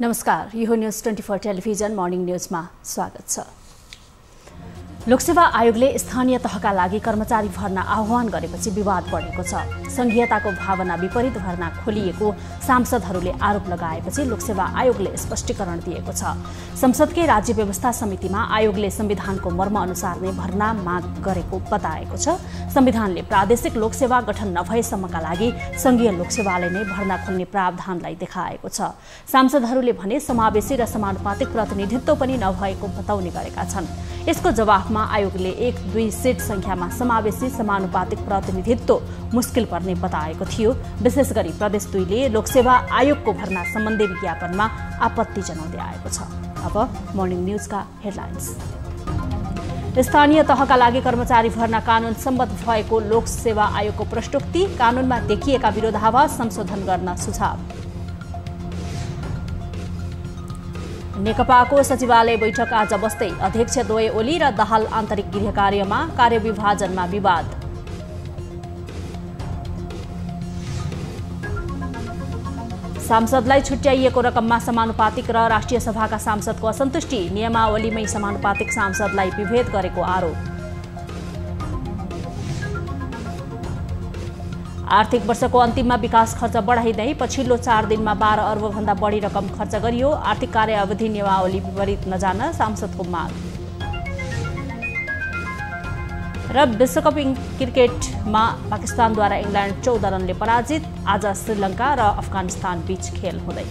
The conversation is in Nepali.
नमस्कार यो news twenty four television morning न्युजमा स्वागत छ लोकसेवा आयोगले स्थानीय तहका लागि कर्मचारी भर्ना आह्वान गरेपछि विवाद बढेको छ। संघीयताको भावना विपरीत भर्ना खोलिएको सांसदहरूले आरोप लगाएपछि लोकसेवा आयोगले स्पष्टीकरण दिएको छ। संसदकै राज्य व्यवस्था समितिमा आयोगले संविधानको मर्म अनुसार नै भर्ना माग गरेको बताएको छ। संविधानले प्रादेशिक लोकसेवा गठन नभएसम्मका लागि संघीय लोकसेवाले नै भर्ना खोल्ने प्रावधानलाई देखाएको छ। सांसदहरूले भने समावेशी र समानुपातिक प्रतिनिधित्व पनि नभएको बताउने गरेका छन्। यसको जवाफमा आयोगले एक दुई सिट संख्यामा समावेशी समानुपातिक प्रतिनिधित्व मुस्किल पर्ने बताएको थियो। विशेष गरी प्रदेश दुईले लोकसेवा आयोगको भर्ना सम्बन्धी विज्ञापनमा आपत्ति जनाउँदै आएको छ। अब मर्निङ न्युजका हेडलाइन्स स्थानीय तहका लागि कर्मचारी भर्ना कानून सम्मत भएको लोकसेवा आयोगको प्रष्टोक्ति कानूनमा देखिएका विरोधाभास संशोधन गर्न सुझाव। नेकपाको सचिवालय बैठक आज बस्दै अध्यक्ष द्वय ओली र दाहाल आन्तरिक गृह कार्यमा कार्यविभाजनमा विवाद। सांसदलाई छुट्याइएको रकममा समानुपातिक र राष्ट्रिय सभाका सांसदको असन्तुष्टि नियमावलीमै समानुपातिक सांसदलाई विभेद गरेको आरोप। आर्थिक वर्षको अन्तिममा विकास खर्च बढाइँदै पछिल्लो चार दिनमा बाह्र अर्बभन्दा बढी रकम खर्च गरियो। आर्थिक कार्य अवधि नियमावली विपरीत नजान सांसदको माग। र विश्वकप क्रिकेटमा पाकिस्तानद्वारा इङ्ल्यान्ड चौध रनले पराजित। आज श्रीलङ्का र अफगानिस्तान बीच खेल हुँदै।